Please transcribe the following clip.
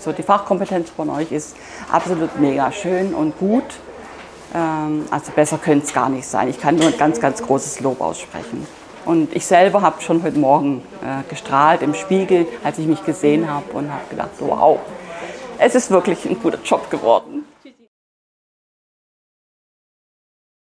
So, die Fachkompetenz von euch ist absolut mega schön und gut. Ähm, also besser könnte es gar nicht sein. Ich kann nur ein ganz, ganz großes Lob aussprechen. Und ich selber habe schon heute Morgen äh, gestrahlt im Spiegel, als ich mich gesehen habe und habe gedacht, wow, es ist wirklich ein guter Job geworden.